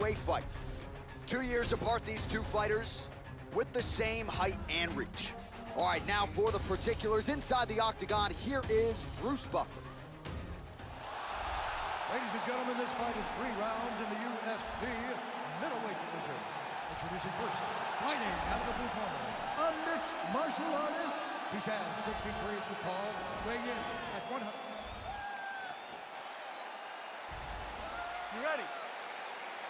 heavyweight fight. Two years apart, these two fighters with the same height and reach. All right, now for the particulars inside the octagon, here is Bruce Buffer. Ladies and gentlemen, this fight is three rounds in the UFC middleweight division. Introducing first, fighting out of the blue corner, a mixed martial artist. He stands 6 feet 3 inches tall, weighing in at 100. You ready? You ready? Let's go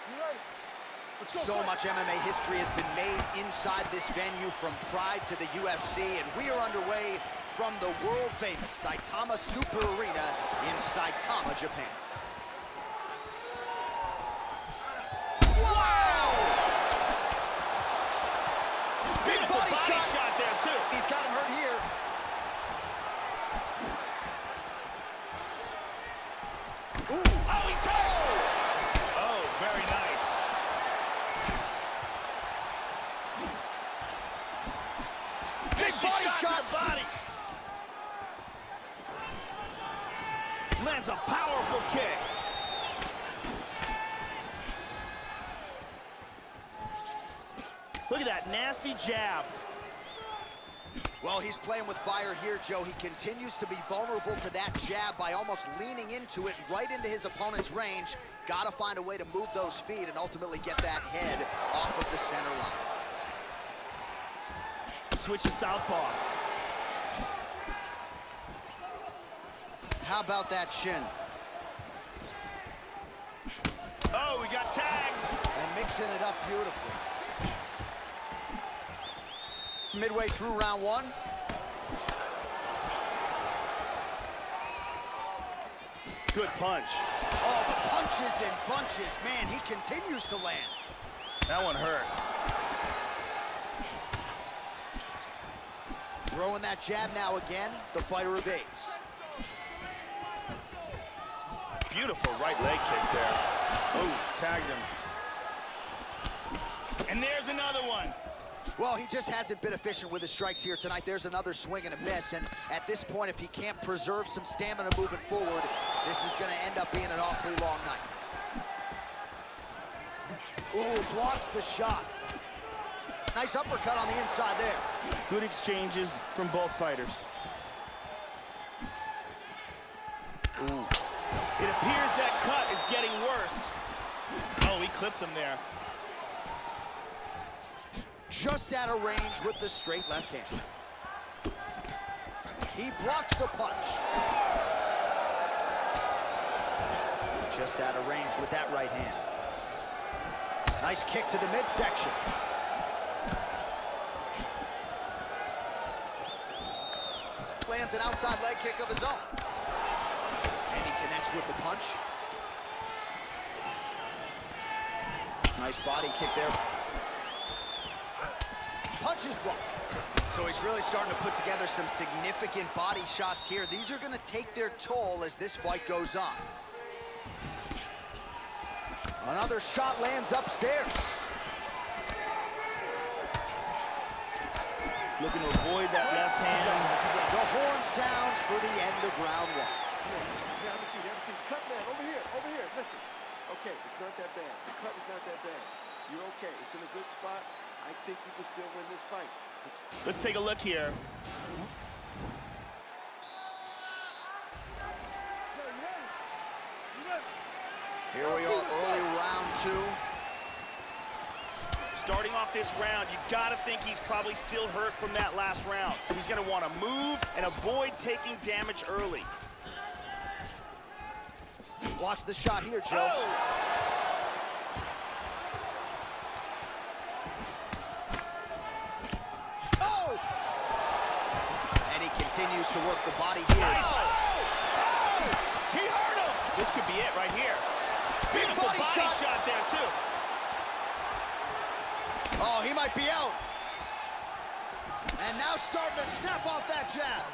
So much MMA history has been made inside this venue from Pride to the UFC, and we are underway from the world-famous Saitama Super Arena in Saitama, Japan. Wow! Big body, body shot. shot there, too. He's got him hurt here. Ooh. Oh, he's hurt! Oh, very nice. Big Vicious body shot to shot. the body. Lands a powerful kick. Look at that nasty jab. Well, he's playing with fire here, Joe. He continues to be vulnerable to that jab by almost leaning into it right into his opponent's range. Got to find a way to move those feet and ultimately get that head off of the center line. Switch to southpaw. How about that shin? Oh, we got tagged. And mixing it up beautifully. Midway through round one. Good punch. Oh, the punches and bunches. Man, he continues to land. That one hurt. Throwing that jab now again. The fighter evades. Beautiful right leg kick there. Oh, tagged him. And there's another one. Well, he just hasn't been efficient with his strikes here tonight. There's another swing and a miss, and at this point, if he can't preserve some stamina moving forward, this is gonna end up being an awfully long night. Ooh, blocks the shot. Nice uppercut on the inside there. Good exchanges from both fighters. Ooh. It appears that cut is getting worse. Oh, he clipped him there. Just out of range with the straight left hand. He blocks the punch. Just out of range with that right hand. Nice kick to the midsection. Lands an outside leg kick of his own. And he connects with the punch. Nice body kick there. Punch is blocked. So he's really starting to put together some significant body shots here. These are going to take their toll as this fight goes on. Another shot lands upstairs. Looking to avoid that left hand. The horn sounds for the end of round one. Yeah, have a seat, have a seat. Cut man, over here, over here, listen. Okay, it's not that bad. The cut is not that bad. You're okay. It's in a good spot. I think you can still win this fight. Let's take a look here. Here we are, early round two. Off this round, you gotta think he's probably still hurt from that last round. He's gonna wanna move and avoid taking damage early. Watch the shot here, Joe. Oh! Oh! And he continues to work the body here. Oh! oh! He hurt him! This could be it right here. Beautiful body body, shot. shot. there, too. Oh, he might be out. And now starting to snap off that jab.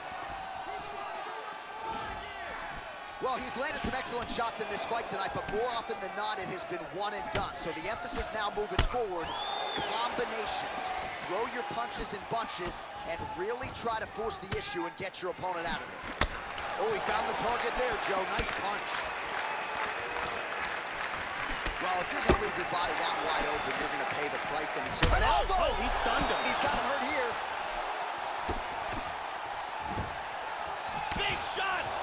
Well, he's landed some excellent shots in this fight tonight, but more often than not, it has been one and done. So the emphasis now moving forward, combinations. Throw your punches in bunches and really try to force the issue and get your opponent out of it. Oh, he found the target there, Joe. Nice punch. Well, if you're going to leave your body that wide open, you're going to pay the price that he served. An Oh, elbow! oh, he stunned him. He's got him hurt here. Big shots!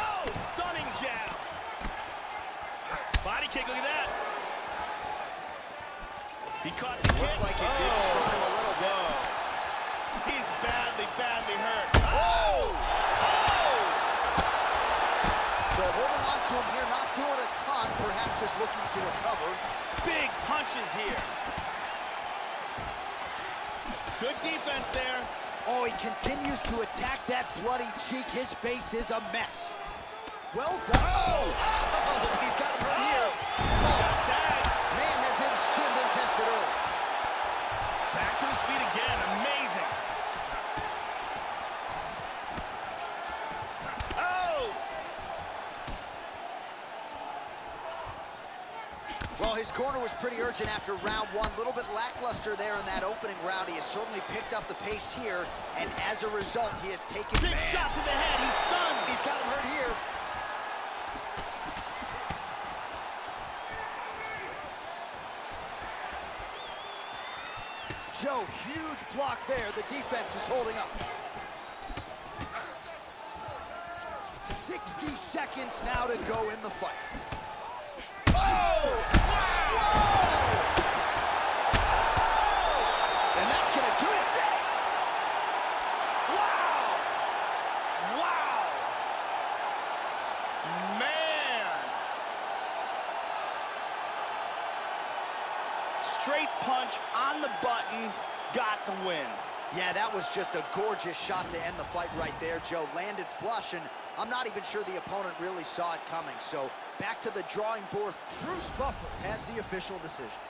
Oh, stunning jab. Body kick, look at that. He caught the Looked kick. like it did oh, stun him a little bit. Oh. He's badly, badly hurt. Oh! Oh! So holding on to him here, not doing a ton, perhaps just looking to recover. Big punches here. Good defense there. Oh, he continues to attack that bloody cheek. His face is a mess. Well done. Oh! oh Well, his corner was pretty urgent after round one. A little bit lackluster there in that opening round. He has certainly picked up the pace here, and as a result, he has taken... A big Man, shot to the head. He's stunned. He's got him hurt here. Joe, huge block there. The defense is holding up. 60 seconds now to go in the fight. Oh! Whoa! And that's gonna do it. Wow! Wow! Man! Straight punch on the button, got the win. Yeah, that was just a gorgeous shot to end the fight right there, Joe. Landed flush, and I'm not even sure the opponent really saw it coming. So back to the drawing board. Bruce Buffer has the official decision.